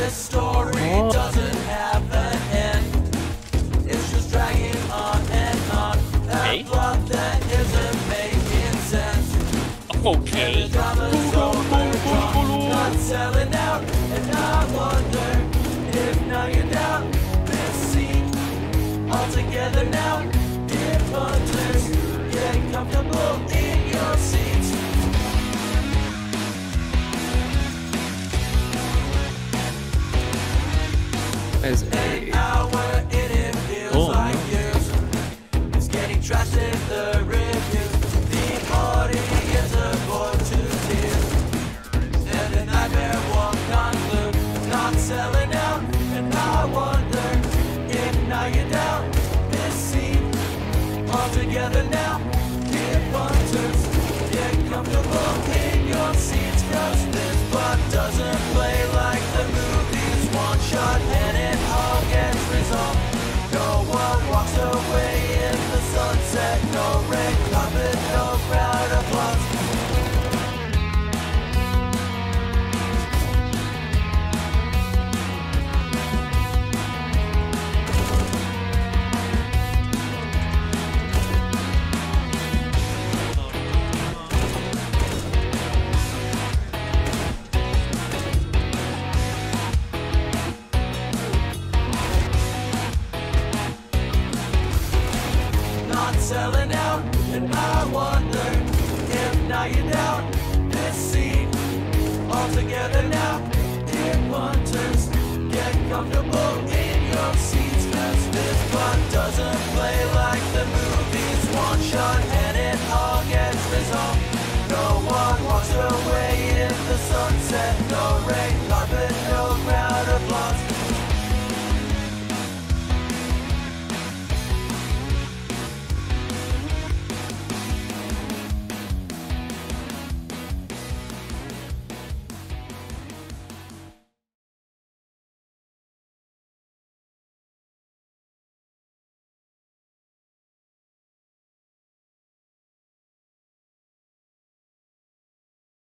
This story oh. doesn't have an end. It's just dragging on and on. That Okay. plot that and now, where it feels like years is getting trashed in the review. The party is a fortune here. And then I bear one convert. Not selling out, and I wonder if now you're this scene altogether now. Get comfortable in your sunset. selling out, and I wonder if now you doubt this scene altogether now. Dear punters, get comfortable in your seats, cause this one doesn't play like the movies. One shot.